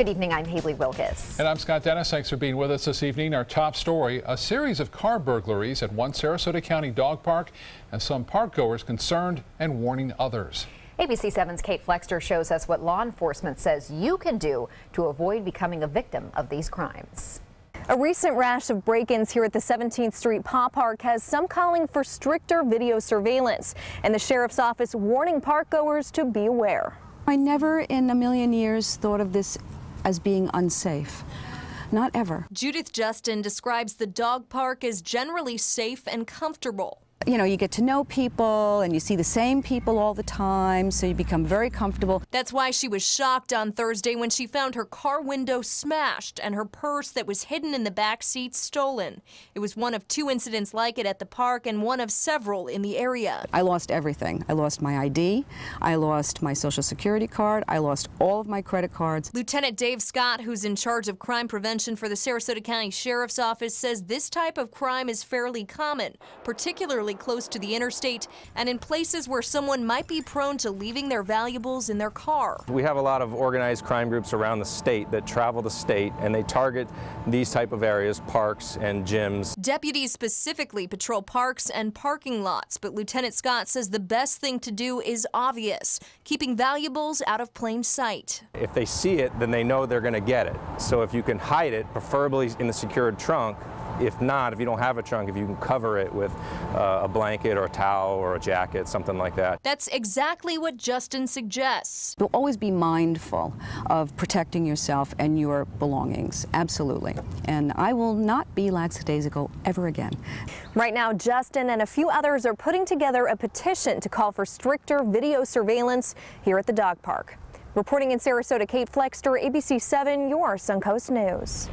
Good evening, I'm Haley Wilkes. And I'm Scott Dennis. Thanks for being with us this evening. Our top story, a series of car burglaries at one Sarasota County dog park and some parkgoers concerned and warning others. ABC 7's Kate Flexter shows us what law enforcement says you can do to avoid becoming a victim of these crimes. A recent rash of break-ins here at the 17th Street Paw Park has some calling for stricter video surveillance, and the sheriff's office warning parkgoers to be aware. I never in a million years thought of this as being unsafe. Not ever. Judith Justin describes the dog park as generally safe and comfortable you know, you get to know people and you see the same people all the time, so you become very comfortable. That's why she was shocked on Thursday when she found her car window smashed and her purse that was hidden in the back seat stolen. It was one of two incidents like it at the park and one of several in the area. I lost everything. I lost my ID, I lost my social security card, I lost all of my credit cards. Lieutenant Dave Scott, who's in charge of crime prevention for the Sarasota County Sheriff's Office, says this type of crime is fairly common, particularly close to the interstate and in places where someone might be prone to leaving their valuables in their car. We have a lot of organized crime groups around the state that travel the state and they target these type of areas, parks and gyms. Deputies specifically patrol parks and parking lots, but Lieutenant Scott says the best thing to do is obvious, keeping valuables out of plain sight. If they see it, then they know they're going to get it. So if you can hide it, preferably in the secured trunk, if not, if you don't have a trunk, if you can cover it with uh, a blanket or a towel or a jacket, something like that. That's exactly what Justin suggests. You'll always be mindful of protecting yourself and your belongings, absolutely. And I will not be lackadaisical ever again. Right now, Justin and a few others are putting together a petition to call for stricter video surveillance here at the dog park. Reporting in Sarasota, Kate Flexter, ABC 7, your Suncoast News.